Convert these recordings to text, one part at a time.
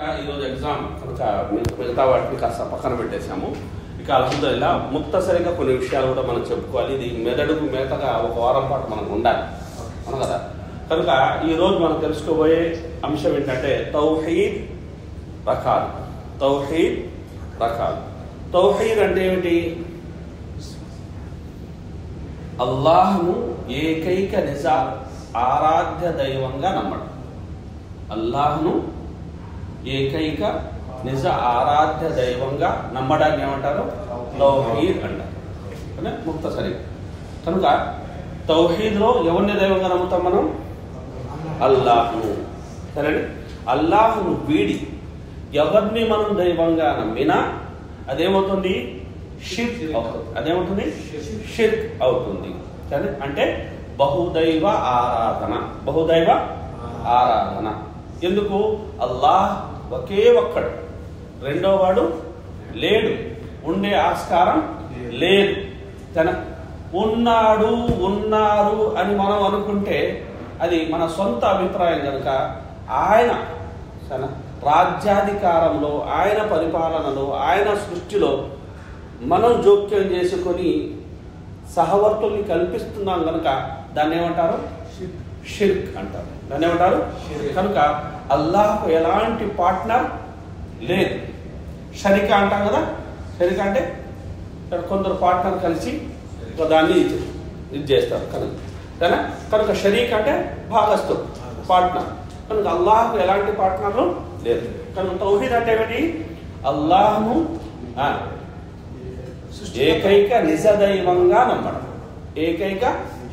ఈరోజు ఎగ్జామ్ కనుక మిగతా వాటిని కాస్త పక్కన పెట్టేశాము. ఇక అల్హమ్దుల్లా ముక్తసరిగా కొన్ని విషయాలు కూడా మనం చెప్పుకోవాలి. ఇది మెదడుకు మేతగా ఒక వారం పాటు మనకు ఉండాలి. అవును కదా? కనుక ఈరోజు మనం తెలుసుకోబోయే అంశం ఏంటంటే తౌహీద్ రకాలు తౌహీద్ రకాలు తౌహీద్ అంటే ఏమిటి? అల్లాహ్ను ఏకైక నిజ ఆరాధ్య దైవంగా నమ్మడం. అల్లాహ్ను ఏకైక నిజ ఆరాధ్య దైవంగా నమ్మడాన్ని ఏమంటారు? తౌహీద్ అంటారు. అంటే ముక్తసరి కనుక తౌహీద్లో ఎవరిని దైవంగా నమ్ముతాం మనం? అల్లాహ్ను. సరేనా? అల్లాహ్ను వీడి ఎవరిని మనం దైవంగా నమ్మినా అదేమవుతుంది? షిర్క్ అవుతుంది. అదేమవుతుంది? షిర్క్. అవుతుంది. సరే అంటే బహుదైవ ఆరాధన. బహుదైవ ఆరాధన. ఎందుకు? అల్లాహ్ ఒకే ఒక్కడు. రెండో వాడు లేడు. ఉండే ఆస్కారం లేదు. తన ఉన్నాడు ఉన్నారు అని మనం అనుకుంటే అది మన సొంత అభిప్రాయం కనుక ఆయన తన రాజ్యాధికారంలో ఆయన పరిపాలనలో ఆయన సృష్టిలో మనం జోక్యం చేసుకొని సహవర్తుల్ని కల్పిస్తున్నాం కనుక దాన్ని ఏమంటారు? షిర్క్. అంటారు. దాన్ని ఏమంటారు? కనుక అల్లాహకు ఎలాంటి పార్ట్నర్ లేదు. షరిక అంటాం కదా? షరిక అంటే ఇక్కడ కొందరు పార్ట్నర్ కలిసి ఒక దాన్ని ఇది చేస్తారు కనుక. కదా? కనుక షరీక్ అంటే భాగస్థు పార్ట్నర్ కనుక అల్లాహ్కు ఎలాంటి పార్ట్నర్లు లేదు. కనుక తౌహీద్ అంటే ఏమిటి? అల్లాహ్ను ఏకైక నిజదైవంగా నమ్మడం. ఏకైక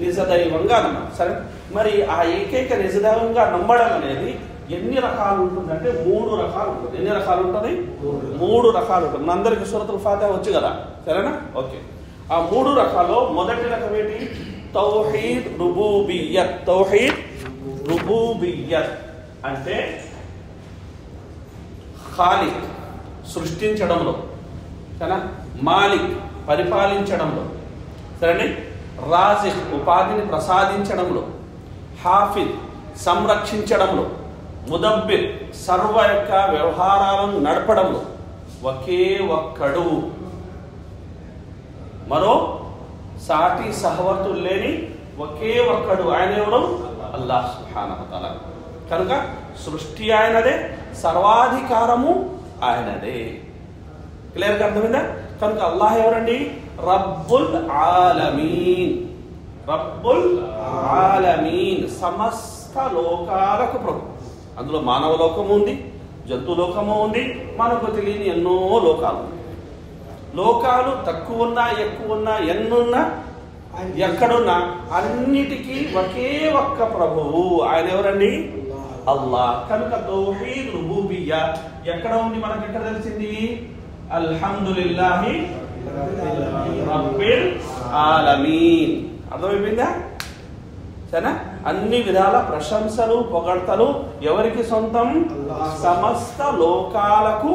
నిజదైవంగా నమ్మడం. సరే? మరి ఆ ఏకైక నిజదైవంగా నమ్మడం అనేది ఎన్ని రకాలు ఉంటుందంటే మూడు రకాలు ఉంటుంది. ఎన్ని రకాలు ఉంటుంది? మూడు రకాలు. ఉంటుంది. మనందరికి సురతుల్ ఫాతే వచ్చు కదా? సరేనా? ఓకే. ఆ మూడు రకాల్లో మొదటి రకం ఏంటి? తౌహీద్ రుబూబియత్ తౌహీద్ రుబూబియత్ అంటే ఖాలిక్ సృష్టించడంలో కదా మాలిక్ పరిపాలించడంలో సరేనే? రాజిక్ ఉపాధిని ప్రసాదించడంలో హాఫిద్ సంరక్షించడంలో ముదబ్బిర్ సర్వ యొక్క వ్యవహారాలను నడపడంలో ఒకే ఒక్కడు. మరో సాటి సహవర్తులు లేని ఒకే ఒక్కడు. ఆయన ఎవరు? అల్లాహ్ సుబ్హానహు కనుక సృష్టి ఆయనదే సర్వాధికారము ఆయనదే. క్లియర్గా అర్థమైందా? కనుక అల్లాహ్ ఎవరండి? రబ్బుల్ ఆలమీన్. రబ్బుల్ ఆలమీన్. సమస్త లోకాలకు ప్రభు. అందులో మానవ లోకము ఉంది జంతు లోకము ఉంది మనకు తెలియని ఎన్నో లోకాలు. లోకాలు తక్కువ ఉన్నా ఎక్కువ ఉన్నా ఎన్నున్నా ఎక్కడున్నా అన్నిటికీ ఒకే ఒక్క ప్రభువు. ఆయన ఎవరండి? అల్లాహ్. కనుక తౌహీద్ రుబూబియ్యా. ఎక్కడ ఉంది మనకి ఎక్కడ తెలిసింది? అల్హమ్దులిల్లాహి రబ్బిల్ ఆలమీన్. అర్థమైపోయిందా? సరేనా? అన్ని విధాల ప్రశంసలు పొగడ్తలు ఎవరికి సొంతం? సమస్త లోకాలకు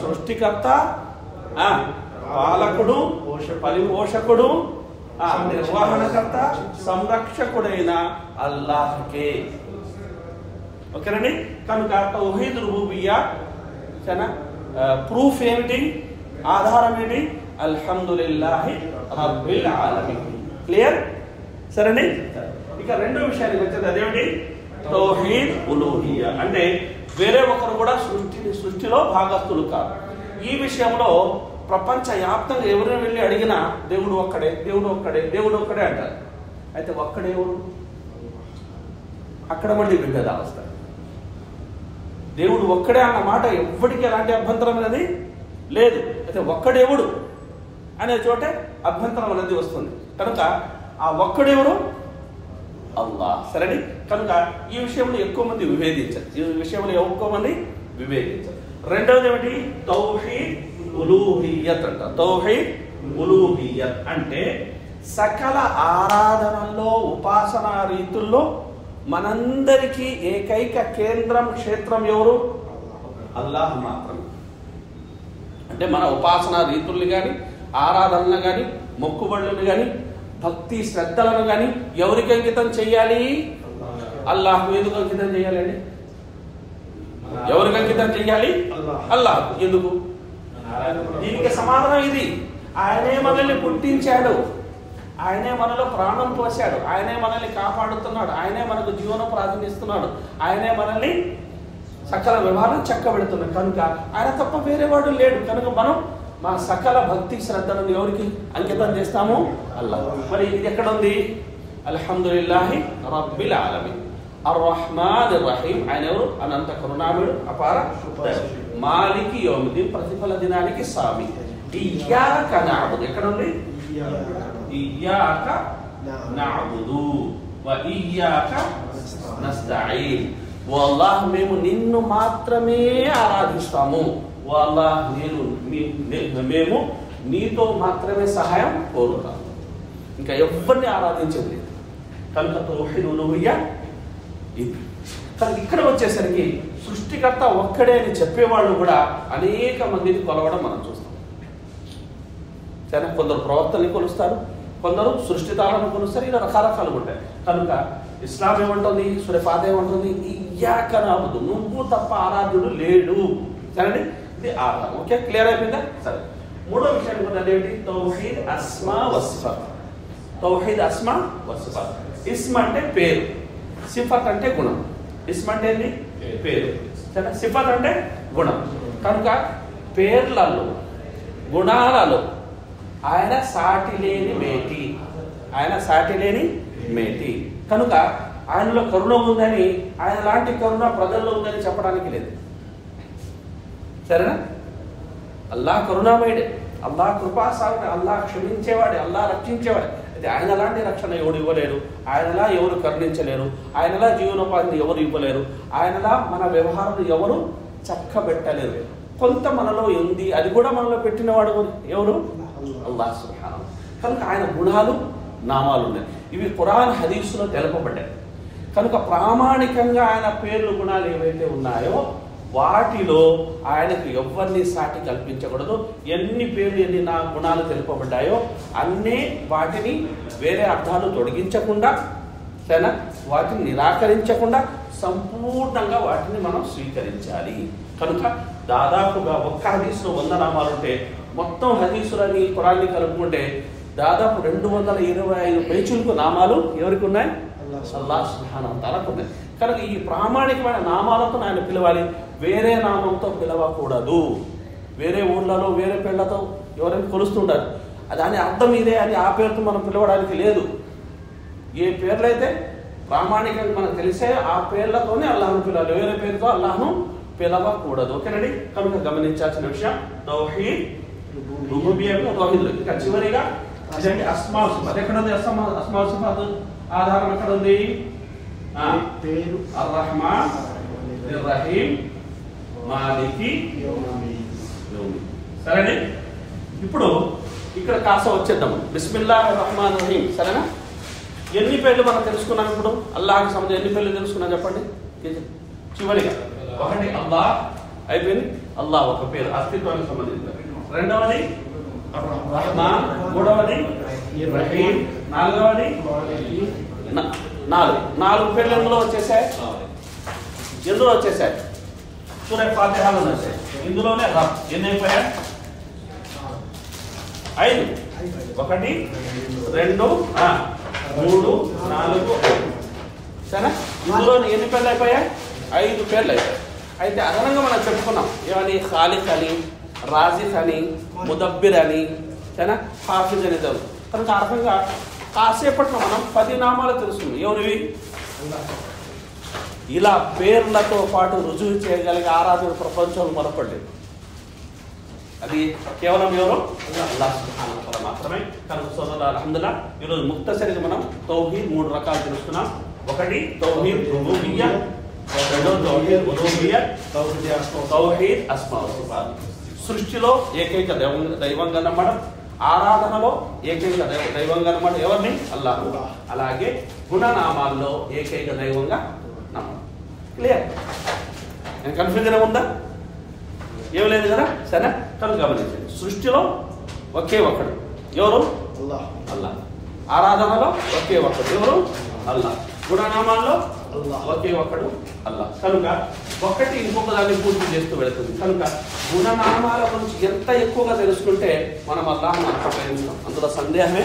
సృష్టికర్త పాలకుడు పరిపోషకుడు నిర్వహణకర్త సంరక్షకుడైన అల్లాహ్కే. ఓకేనండి? కనుక తౌహీద్ రుబూబియా సరేనా? ప్రూఫ్ ఏమిటి? ఆధారం ఏంటి అల్హమ్దులిల్లాహి రబ్బిల్ ఆలమీన్. క్లియర్? సరేనండి? ఇక రెండో విషయానికి వచ్చేది అదేమిటి? తౌహీద్ ఉలోహియ. అంటే వేరే ఒకరు కూడా సృష్టి సృష్టిలో భాగస్థులు కాదు ఈ విషయంలో ప్రపంచ వ్యాప్తంగా ఎవరిని వెళ్ళి అడిగినా దేవుడు ఒక్కడే దేవుడు ఒక్కడే దేవుడు ఒక్కడే అంటారు. అయితే ఒక్కడేవుడు అక్కడ మళ్ళీ విభేదాలు దేవుడు ఒక్కడే అన్న మాట ఎవ్వడికి ఎలాంటి అభ్యంతరం అనేది లేదు. అయితే ఒక్కడెవడు? అనే చోటే అభ్యంతరం అనేది వస్తుంది. కనుక ఆ ఒక్కడెవడు అల్లా. సరేని? కనుక ఈ విషయంలో ఎక్కువ మంది విభేదించారు. ఈ విషయంలో ఎక్కువ మంది విభేదించారు. రెండవది ఏమిటి? తౌహీ ఉలూహియత్ అంట. తౌహీ ఉలూహియత్ అంటే సకల ఆరాధనల్లో ఉపాసనా రీతుల్లో మనందరికీ ఏకైక కేంద్రం క్షేత్రం ఎవరు? అల్లాహ్ మాత్రమే అంటే మన ఉపాసనా రీతుల్ని కానీ ఆరాధనలు కానీ మొక్కుబళ్ళని కానీ భక్తి శ్రద్ధలను కానీ ఎవరికి అంకితం చేయాలి? అల్లాహ్ ఎందుకు అంకితం చేయాలండి? ఎవరికి అంకితం చేయాలి? అల్లాహ్. ఎందుకు? దీనికి సమాధానం ఇది. ఆయనే మనల్ని పుట్టించాడు. ఆయనే మనలో ప్రాణం పోశాడు. ఆయనే మనల్ని కాపాడుతున్నాడు. ఆయనే మనకు జీవనం ప్రార్థనిస్తున్నాడు ఆయనే మనల్ని సకల వ్యవహారం చక్కబెడుతున్నాడు. కనుక ఆయన తప్ప వేరేవాడు లేడు. కనుక మనం మా సకల భక్తి శ్రద్ధలను ఎవరికి అంకితం చేస్తాము. అల్లా మరి ఇది ఎక్కడ ఉంది అల్హమ్దులిల్లాహి రబ్బిల్ ఆలమి అర్ రహీం ఆయన ఎవరు? అనంత కరుణాముడు అపార మాలికి యోమిది ప్రతిఫల దినానికి స్వామి ఇయ్యాక నాబుదు. ఎక్కడ ఉంది ఇయ్యాక నాబుదు. వ ఇయ్యాక నస్తഈన్ ఓ అల్లాహ్ మేము నిన్ను మాత్రమే ఆరాధిస్తాము. ఓ అల్లాహ్ నేను మేము నీతో మాత్రమే సహాయం కోరుతాము ఇంకా ఎవరిని ఆరాధించేది లేదు. కనుక తౌహీద్ ఉలుహియ్య ఇది. కానీ ఇక్కడ వచ్చేసరికి సృష్టికర్త ఒక్కడే అని చెప్పేవాళ్ళు కూడా అనేక మందిని కొలవడం మనం చూస్తాం. సరే కొందరు ప్రవర్తనని కొలుస్తారు కొందరు సృష్టితాలను కొలుస్తారు ఇలా రకరకాలు ఉంటాయి. కనుక ఇస్లాం ఏమంటుంది సురేఫాద ఏమంటుంది ఇయ్యాక నాబుదు నువ్వు తప్ప ఆరాధ్యుడు లేడు. సరే ఇది ఆధారం ఓకే క్లియర్ అయిపోయిందా? సరే. మూడో విషయం కూడా ఏంటి తౌహీద్ అస్మా వసిఫత్ తౌహీద్ అస్మా వసిఫత్ ఇస్మ అంటే పేరు. సిఫత్ అంటే గుణం. ఇస్మ అంటే ఏంటి? పేరు. సరే సిఫత్ అంటే గుణం. కనుక పేర్లలో గుణాలలో ఆయన సాటి లేని మేటి. ఆయన సాటి లేని మేటి. కనుక ఆయనలో కరుణ ఉందని ఆయన లాంటి కరుణ ప్రజల్లో ఉందని చెప్పడానికి లేదు. సరేనా? అల్లా కరుణామయుడే. అల్లా కృపాసాగుడు అల్లా క్షమించేవాడే అల్లా రక్షించేవాడే. అయితే ఆయన లాంటి రక్షణ ఎవరు ఇవ్వలేరు ఆయనలా ఎవరు కరుణించలేరు? ఆయనలా జీవనోపాధిని ఎవరు ఇవ్వలేరు? ఆయనలా మన వ్యవహారాలు ఎవరు చక్కబెట్టలేరు? కొంత మనలో ఉంది అది కూడా మనలో పెట్టినవాడు ఎవరు? అల్లాహ్ సుబ్హానహు. కనుక ఆయన గుణాలు నామాలు ఉన్నాయి. ఇవి ఖురాన్ హదీసులో తెలపబడ్డాయి. కనుక ప్రామాణికంగా ఆయన పేర్లు గుణాలు ఏవైతే ఉన్నాయో వాటిలో ఆయనకు ఎవరిని సాటి కల్పించకూడదు. ఎన్ని పేర్లు ఎన్ని నా గుణాలు తెలుపబడ్డాయో అన్నీ వాటిని వేరే అర్థాలు తొలగించకుండా సరేనా? వాటిని నిరాకరించకుండా సంపూర్ణంగా వాటిని మనం స్వీకరించాలి. కనుక దాదాపుగా ఒక్క హదీసులో వంద నామాలు ఉంటే మొత్తం హదీసులని కురాన్ని కలుపుకుంటే దాదాపు రెండు వందల ఇరవై ఐదు పైచులకు నామాలు ఎవరికి ఉన్నాయి వ తఆలాకు ఉన్నాయి. కనుక ఈ ప్రామాణికమైన నామాలతో ఆయన పిలవాలి. వేరే నామంతో పిలవకూడదు. వేరే ఊర్లలో వేరే పేర్లతో ఎవరైనా కొలుస్తుంటారు. దాని అర్థం ఇదే అని ఆ పేరుతో మనం పిలవడానికి లేదు. ఏ పేర్లైతే ప్రామాణికంగా మనకు తెలిసే ఆ పేర్లతోనే అల్లాహ్ను పిలవాలి. వేరే పేరుతో అల్లాహ్ను పిలవకూడదు. ఓకేనండి కనుక గమనించాల్సిన విషయం తౌహీద్ రుబూబియ్యకు తౌహీద్ ఇంకా చివరిగా ఇదండి అస్మా సిఫాత్. ఎక్కడ ఉంది అస్మా అస్మా సిఫాత్ ఆధారం ఎక్కడ ఉంది ఆ, పేరు అర్ రహమాన్ రహీం మాలికి సరేనే? ఇప్పుడు ఇక్కడ కాస్త వచ్చేద్దాం. బిస్మిల్లాహ్ రహమాన్ రహీం సరేనా? ఎన్ని పేర్లు మనం తెలుసుకున్నాం ఇప్పుడు? అల్లాహ్కి సంబంధించి ఎన్ని పేర్లు తెలుసుకున్నాం చెప్పండి? చివరిగా. ఒకటి అల్లాహ్ అయిపోయింది? అల్లాహ్ ఒక పేరు. అస్తిత్వానికి సంబంధించిన రెండవది? రహమాన్ మూడవది? రహీం నాలుగవది? నా- నాలుగు. నాలుగు పేర్లు ఎందులో వచ్చేసాయి? ఎందులో వచ్చేసాయి? సూర్య ఫాతిహాలు వచ్చాయి ఇందులోనే రబ్. ఎన్ని ఐదు. ఒకటి రెండు మూడు నాలుగు ఐదు. సరేనా? ఇందులో ఎన్ని పేర్లు అయిపోయాయి ఐదు పేర్లు అయిపోయాయి. అయితే అదనంగా మనం చెప్పుకున్నాం. ఏమని? ఖాలిఫ్ అని రాజిఫ్ అని ముదబ్బిర్ అని సరేనా? హాఫిజ్ అని చదువు కనుక అర్థంగా కాసేపట్లో మనం పది నామాలు తెలుసుకుంది. ఎవరివి ఇలా పేర్లతో పాటు రుజువు చేయగలిగే ఆరాధన ప్రపంచంలో మరొకలేదు అది కేవలం ఎవరు? మాత్రమే. కనుక సోదరులు అల్హమ్దుల్లా ఈరోజు ముక్తసరిగా మనం తౌహీద్ మూడు రకాలు తెలుస్తున్నాం ఒకటి తౌహీద్ రుబూబియ్య. రెండో తౌహీద్ ఉలూహియ్య తౌహీద్ అస్మా సృష్టిలో ఏకైక దైవం దైవంగా నమ్మడం ఆరాధనలో ఏకైక దైవ- దైవంగా నమ్మడం ఎవరిని? అల్లాహ్. అలాగే గుణనామాల్లో ఏకైక దైవంగా నమ్మడం క్లియర్ నేను కన్ఫ్యూజన్ ఏముందా ఏం లేదు కదా? సరే కనుక గమనించండి సృష్టిలో ఒకే ఒక్కడు. ఎవరు? అల్లాహ్. అల్లా ఆరాధనలో ఒకే ఒక్కడు. ఎవరు? అల్లా గుణనామాల్లో ఒకే ఒక్కడు అల్లా కనుక ఒక్కటి ఇంకొక దాన్ని పూర్తి చేస్తూ వెళుతుంది. కనుక గుణనామాల గురించి ఎంత ఎక్కువగా తెలుసుకుంటే మనం అల్లాహ్ను అంత ప్రేమిస్తాం అందులో సందేహమే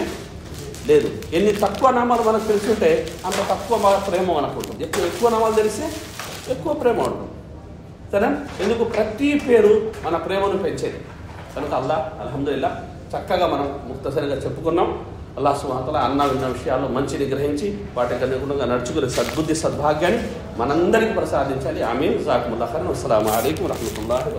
లేదు. ఎన్ని తక్కువ నామాలు మనకు తెలుసుంటే అంత తక్కువ ప్రేమ మనకు ఉంటుంది. ఎక్కువ ఎక్కువ నామాలు తెలిస్తే ఎక్కువ ప్రేమ ఉంటుంది సరే ఎందుకు? ప్రతి పేరు మన ప్రేమను పెంచేది. కనుక అల్లా అల్హమ్దుల్లా చక్కగా మనం ముక్తసరిగా చెప్పుకున్నాం. అల్లా సుమాతల అన్న విన్న విషయాల్లో మంచిని గ్రహించి వాటికి అనుగుణంగా నడుచుకునే సద్బుద్ధి సద్భాగ్యాన్ని మనందరికీ ప్రసాదించాలి. ఆమె జాకుముల్లా ఖైరన్. అస్సలాము అలైకుం వరహమతుల్లాహి